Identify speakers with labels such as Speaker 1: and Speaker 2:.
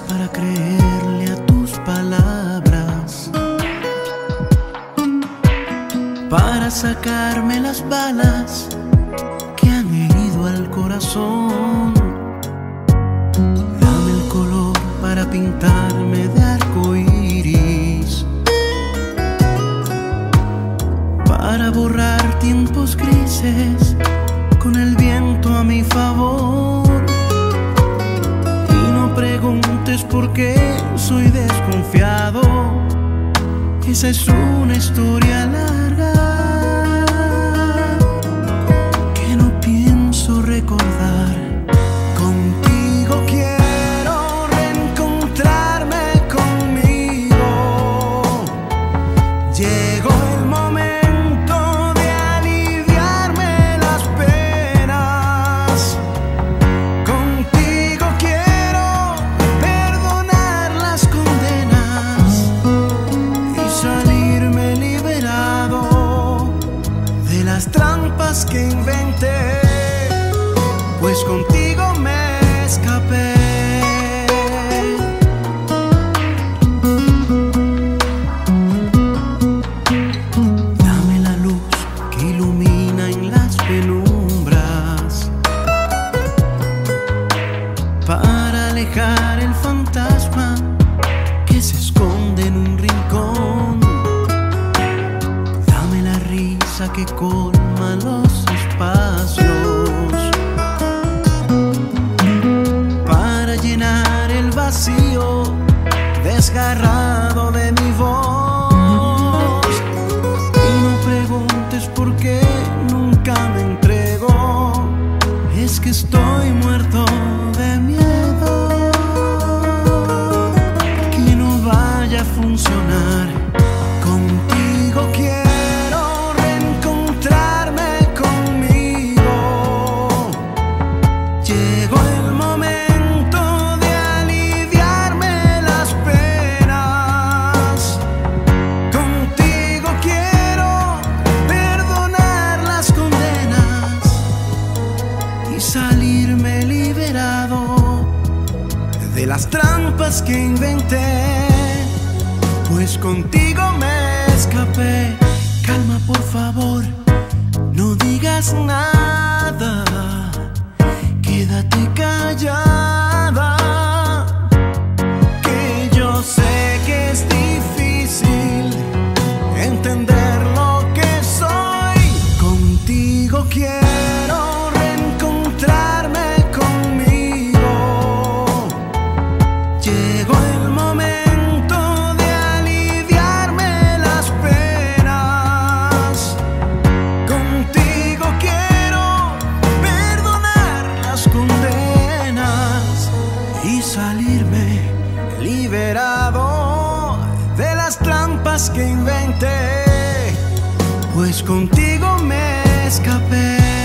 Speaker 1: para creerle a tus palabras. Para sacarme las balas que han herido al corazón. Dame el color para pintarme de arco iris. Para borrar tiempos grises con el viento a mi favor. Preguntes por qué soy desconfiado. Esa es una historia larga las trampas que inventé. Pues contigo me escapé. Dame la luz que ilumina en las penumbras para alejar el que colma los espacios. Para llenar el vacío desgarrado de de las trampas que inventé. Pues contigo me escapé. Calma, por favor, no digas nada. Quédate callada. Liberado de las trampas que inventé. Pues contigo me escapé.